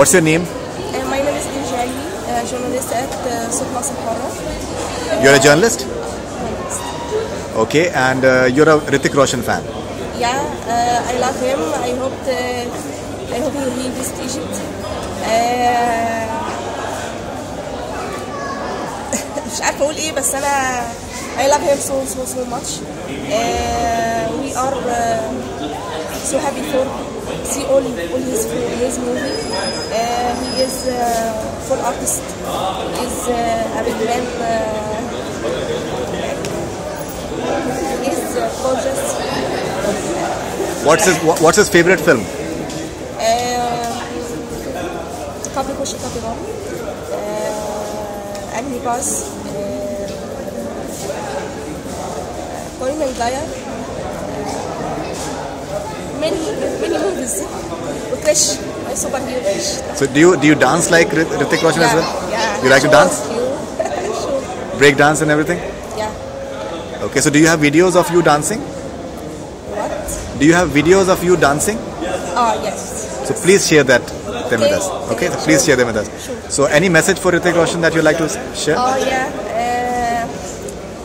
What's your name? Uh, my name is Dinjali, uh, journalist at uh, Sukmas You're a journalist? Okay, and uh, you're a Hrithik Roshan fan? Yeah, uh, I love him. I hope, to, I hope he visits Egypt. Uh, مش عارفه اقول ايه بس انا I love him so so so much. Uh, we are so happy for see all all his his movie. Uh, he is uh, full artist. He is uh, a big man. Uh, he is uh, gorgeous. What's his wha- What's his favorite film? Capri Agneepath Korean and Gaia many many my superhero Krrish So do you do you dance like Rit- Hrithik Roshan as well? yeah You like to dance? sure Break dance and everything? yeah Okay, so do you have videos of you dancing? what Do you have videos of you dancing? ah yes So please share that them with us. Okay, so Sure. please share them with us. Sure. So any message for Hrithik Roshan that you'd like to share? Oh yeah. Uh,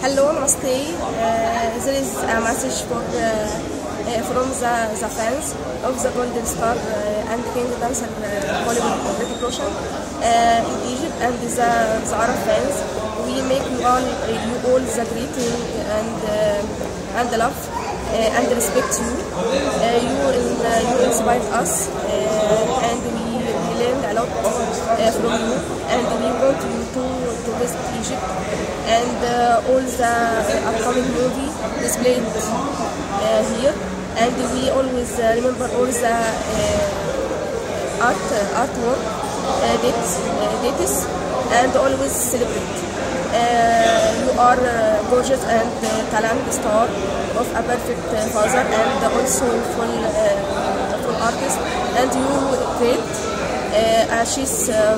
hello, namaste. Uh, there is a message for uh, from the, the fans of the Golden Star uh, and King Dancer uh, Hollywood uh, in Egypt and the, the Arab fans. We make you all uh, you all the greeting and uh, and love uh, and respect you. Uh, you in, uh, you inspired us uh, and we we learned a lot uh, from you and we want you to, to visit Egypt and uh, all the upcoming movie displayed uh, here and we always uh, remember all the uh, art uh, artwork uh, dates, dates and always celebrate. You are gorgeous and uh, talent star of a perfect father and also full, full artist and you great uh, uh, she's uh,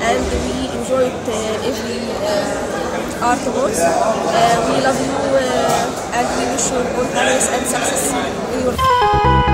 and we enjoyed every uh, artwork. Uh, we love you all happiness and success. in your